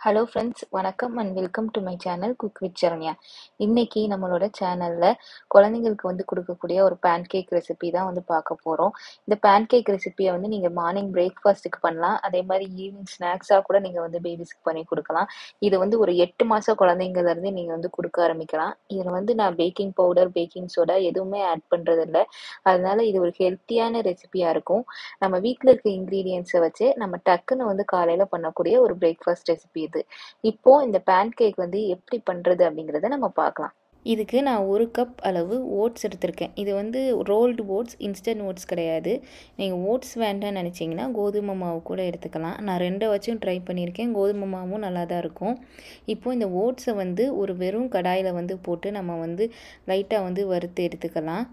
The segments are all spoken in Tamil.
ஹலோ ஃப்ரெண்ட்ஸ் வணக்கம் and welcome to my channel cook with Saranya இன்னைக்கு நம்மளோட சேனலில் குழந்தைங்களுக்கு வந்து கொடுக்கக்கூடிய ஒரு பேன் கேக் ரெசிபி தான் வந்து பார்க்க போகிறோம் இந்த பேன் கேக் ரெசிபியை வந்து நீங்கள் மார்னிங் பிரேக்ஃபாஸ்ட்டுக்கு பண்ணலாம். அதே மாதிரி ஈவினிங் ஸ்நாக்ஸாக கூட நீங்கள் வந்து பேபிஸ்க்கு பண்ணி கொடுக்கலாம். இது வந்து ஒரு எட்டு மாதம் குழந்தைங்கலேருந்து நீங்கள் வந்து கொடுக்க ஆரம்பிக்கலாம். இதில் வந்து நான் பேக்கிங் பவுடர் பேக்கிங் சோடா எதுவுமே ஆட் பண்ணுறது இல்லை அதனால இது ஒரு ஹெல்த்தியான ரெசிபியாக இருக்கும். நம்ம வீட்டில் இருக்க இன்க்ரீடியன்ஸை வச்சு நம்ம டக்குன்னு வந்து காலையில் பண்ணக்கூடிய ஒரு பிரேக்ஃபாஸ்ட் ரெசிபி இது. இப்போ இந்த பேன் கேக் வந்து எப்படி பண்ணுறது அப்படிங்கிறத நம்ம பார்க்கலாம். இதுக்கு நான் ஒரு கப் அளவு ஓட்ஸ் எடுத்திருக்கேன். இது வந்து ரோல்டு ஓட்ஸ் இன்ஸ்டன்ட் ஓட்ஸ் கிடையாது. நீங்கள் ஓட்ஸ் வேண்டாம்னு நினச்சிங்கன்னா கோதுமை மாவு கூட எடுத்துக்கலாம். நான் ரெண்டை வச்சும் ட்ரை பண்ணியிருக்கேன். கோதுமை மாவும் நல்லா தான் இருக்கும். இப்போது இந்த ஓட்ஸை வந்து ஒரு வெறும் கடாயில் வந்து போட்டு நம்ம வந்து லைட்டாக வந்து வறுத்து எடுத்துக்கலாம்.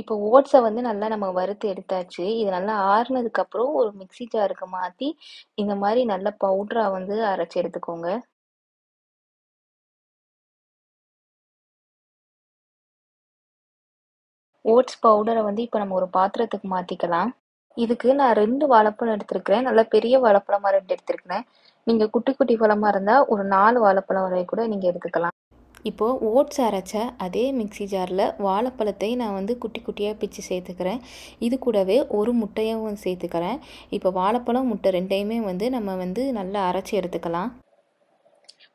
இப்போ ஓட்ஸை வந்து நல்லா நம்ம வறுத்து எடுத்தாச்சு. இது நல்லா ஆறுனதுக்கு அப்புறம் ஒரு மிக்ஸி ஜாருக்கு மாற்றி இந்த மாதிரி நல்ல பவுடராக வந்து அரைச்சி எடுத்துக்கோங்க. ஓட்ஸ் பவுடரை வந்து இப்போ நம்ம ஒரு பாத்திரத்துக்கு மாற்றிக்கலாம் இதுக்கு நான் ரெண்டு வாழைப்பழம் எடுத்திருக்கிறேன். நல்லா பெரிய வாழைப்பழமாக ரெண்டு எடுத்திருக்கிறேன். நீங்கள் குட்டி குட்டி பழமாக இருந்தால் ஒரு நாலு வாழைப்பழம் வரை கூட நீங்கள் எடுத்துக்கலாம். இப்போது ஓட்ஸ் அரைச்ச அதே மிக்சி ஜாரில் வாழைப்பழத்தை நான் வந்து குட்டி குட்டியாக பிச்சு சேர்த்துக்கிறேன். இது கூடவே ஒரு முட்டையும் சேர்த்துக்கிறேன். இப்போ வாழைப்பழம் முட்டை ரெண்டையுமே வந்து நம்ம வந்து நல்லா அரைச்சி எடுத்துக்கலாம்.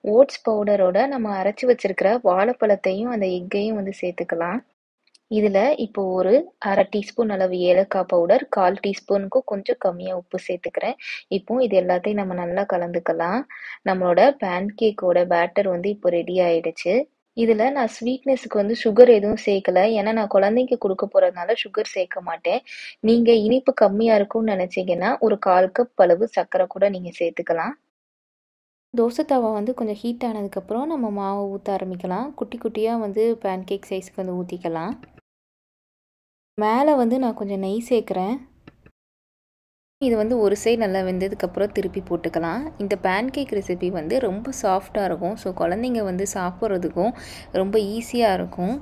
ஓட்ஸ் பவுடரோட நம்ம அரைச்சி வச்சிருக்கிற வாழைப்பழத்தையும் அந்த எக்கையும் வந்து சேர்த்துக்கலாம். இதில் இப்போ ஒரு அரை டீஸ்பூன் அளவு ஏலக்காய் பவுடர் கால் டீஸ்பூனுக்கும் கொஞ்சம் கம்மியாக உப்பு சேர்த்துக்கிறேன். இப்போ இது எல்லாத்தையும் நம்ம நல்லா கலந்துக்கலாம். நம்மளோட பேன் கேக்கோட பேட்டர் வந்து இப்போ ரெடி ஆயிடுச்சு. இதில் நான் ஸ்வீட்னஸுக்கு வந்து சுகர் எதுவும் சேர்க்கல. ஏன்னா நான் குழந்தைக்கு கொடுக்க போகிறதுனால சுகர் சேர்க்க மாட்டேன். நீங்கள் இனிப்பு கம்மியாக இருக்கும்னு நினச்சிங்கன்னா ஒரு கால் கப் அளவு சர்க்கரை கூட நீங்கள் சேர்த்துக்கலாம். தோசை தவா வந்து கொஞ்சம் ஹீட் ஆனதுக்கப்புறம் நம்ம மாவை ஊற்ற ஆரம்பிக்கலாம். குட்டி குட்டியாக வந்து பேன் கேக் சைஸ்க்கு வந்து ஊற்றிக்கலாம் மேலே வந்து நான் கொஞ்சம் நெய் சேர்க்குறேன். இது வந்து ஒரு சைடு நல்லா வெந்ததுக்கப்புறம் திருப்பி போட்டுக்கலாம். இந்த பேன் கேக் ரெசிபி வந்து ரொம்ப சாஃப்டாக இருக்கும். ஸோ குழந்தைங்க வந்து சாப்பிட்றதுக்கும் ரொம்ப ஈஸியாக இருக்கும்.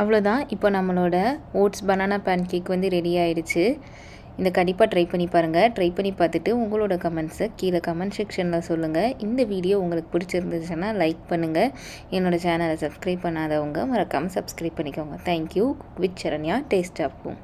அவ்வளோதான் இப்போ நம்மளோட oats banana pancake ready ready ஆயிடுச்சு. இந்த கண்டிப்பாக ட்ரை பண்ணி பாருங்கள் ட்ரை பண்ணி பார்த்துட்டு உங்களோட கமெண்ட்ஸை கீழே கமெண்ட் செக்ஷனில் சொல்லுங்கள் இந்த வீடியோ உங்களுக்கு பிடிச்சிருந்துச்சுன்னா லைக் பண்ணுங்கள் என்னோடய சேனலை சப்ஸ்கிரைப் பண்ணாதவங்க மறக்காமல் சப்ஸ்கிரைப் பண்ணிக்கோங்க. Thank you with Saranya. டேஸ்ட் ஆகும்